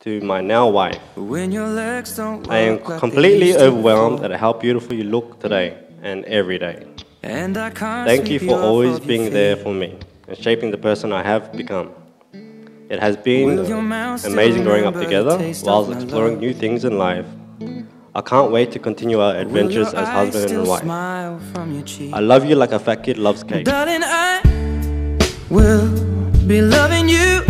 to my now wife. When your legs don't I am completely overwhelmed at how beautiful you look today and every day. And I can't Thank you for always being there for me and shaping the person I have become. It has been Will your mouth still amazing growing up together taste of whilst my exploring new things in life. I can't wait to continue our adventures as husband and wife. smile from your cheek? I love you like a fat kid loves cake. Darling, I will be loving you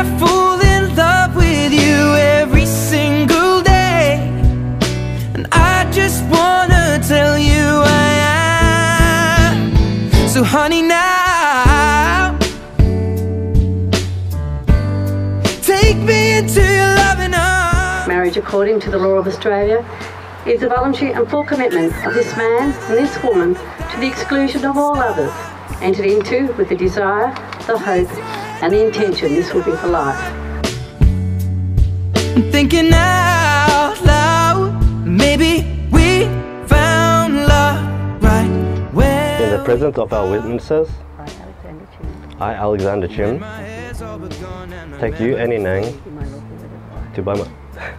I in love with you every single day. And I just wanna tell you I am. So, honey, now. Marriage, according to the law of Australia, is the voluntary and full commitment of this man and this woman to the exclusion of all others, entered into with the desire, the hope, and the intention this will be for life. I'm thinking out loud. Maybe we found love right where. In the presence of our witnesses, I, Alexander Chin, Chim, My head's all but gone and I'm take you, Annie Nang, be my lawful wedded wife. to, buy my,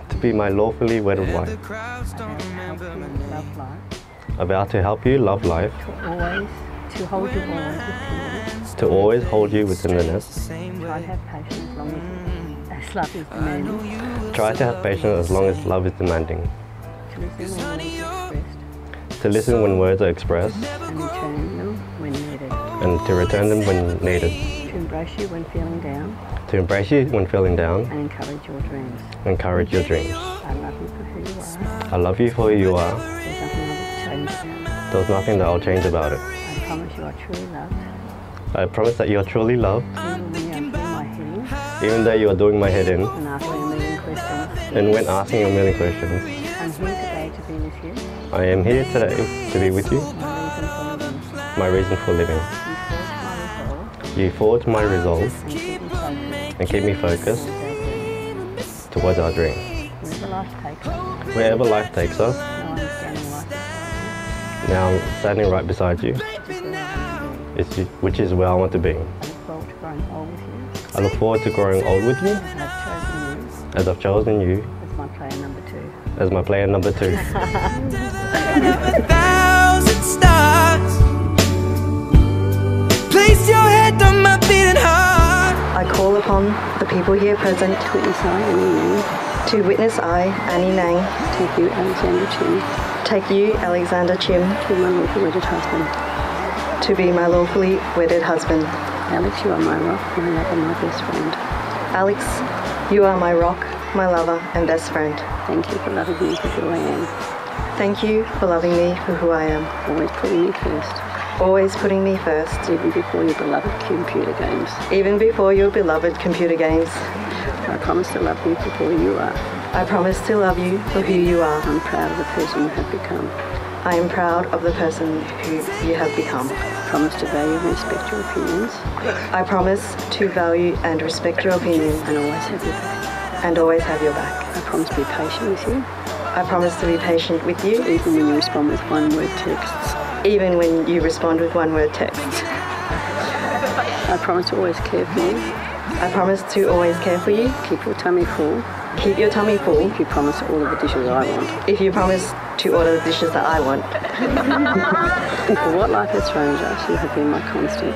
to be my lawfully wedded wife. crowds don't remember my Help you name. love life, I vow to help you love life, to always, to hold you always with tenderness, to always hold you with tenderness, Same try to have patience as long as, as love is demanding, try to have patience as long as love is demanding, to listen when words are expressed, to listen when words are expressed, and return them when needed, and to return them when needed, to embrace you when feeling down, to embrace you when feeling down, and encourage your dreams. encourage your dreams. I love you for who you are. I love you for who you are. There's nothing I would change about it. There's nothing that I'll change about it. I promise you are truly loved, I promise that you are truly loved, even when you are doing my head in even though you are doing my head in and asking a million questions. and when asking a million questions. I'm here today to be with you, I am here today to be with you, my reason for living. my reason for living. You forged my resolve forge my resolve and keep me focused. and keep me focused towards our dream. Wherever life takes us, Wherever life takes us, now I'm standing now I'm standing right right beside you, beside you. It's- which is where I want to be. I look forward to growing old with you. I look forward to growing old with you, I've chosen you as I've chosen you as my player number two. as my player number two. Thousand stars. Place your head on my beating heart. I call upon the people here present To witness I, Annie Nang, to witness I, Annie Nang, take you, Alexander Chin, take you, Alexander Chim, to my lawful wedded husband. To be my lawfully wedded husband. Alex, you are my rock, my lover, my best friend. Alex, you are my rock, my lover, and best friend. Thank you for loving me for who I am, Thank you for loving me for who I am, always putting me first, always putting me first, even before your beloved computer games. even before your beloved computer games. I promise to love you for who you are. I promise to love you for who you are. I'm proud of the person you have become. I am proud of the person who you have become. I promise to value and respect your opinions I promise to value and respect your opinion and always have your back. and always have your back. I promise to be patient with you, I promise to be patient with you even when you respond with one word texts. even when you respond with one word text. I promise to always care for you, I promise to always care for you, keep your tummy full, keep your tummy full if you promise all of the dishes I want. if you promise to order the dishes that I want. For what life has thrown at us, you have been my constant.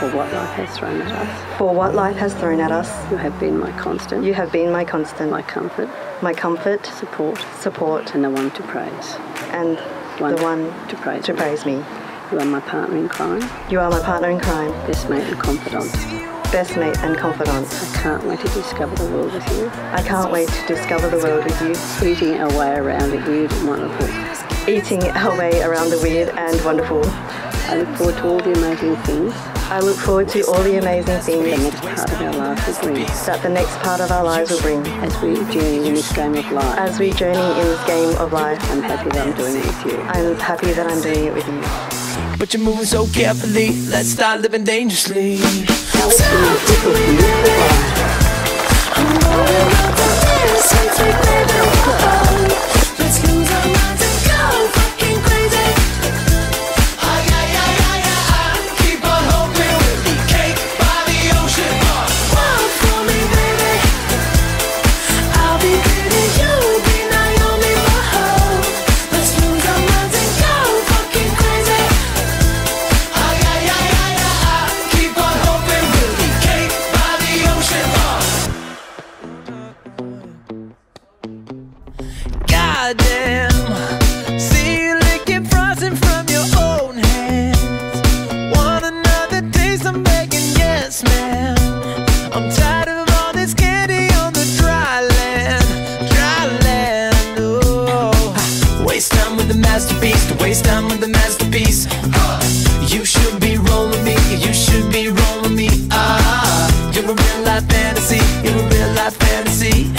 For what life has thrown at us, For what life has thrown at us, you have been my constant, you have been my constant, my comfort, my comfort, support, support, and the one to praise. and One the one to praise to me. praise me. You are my partner in crime, You are my partner in crime, best mate and confidant. Best mate and confidant. I can't wait to discover the world with you, I can't wait to discover the world with you, eating our way around it weird and wonderful. eating our way around the weird and wonderful. I look forward to all the amazing things I look forward to all the amazing things the things next part of our lives will bring that the next part of our lives will bring. as we journey in this game of life. As we journey in this game of life, I'm happy that I'm doing it with you. I'm happy that I'm doing it with you. But you're moving so carefully. Let's start living dangerously. Alex and people from this life. Keep waste time with the masterpiece. You should be rolling me, you should be rolling me. Ah, you're a real life fantasy, you're a real life fantasy.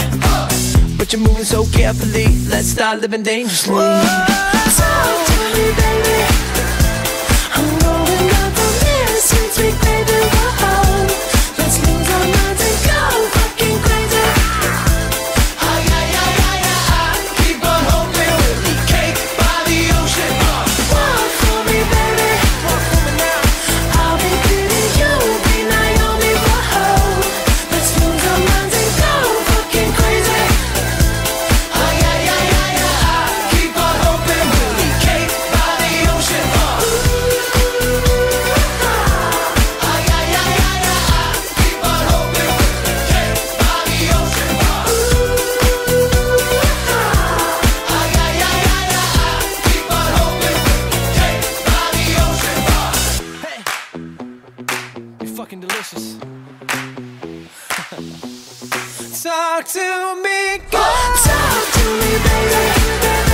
But you're moving so carefully. Let's start living dangerously. talk delicious. Talk to me, girl. Talk to me, baby. I'm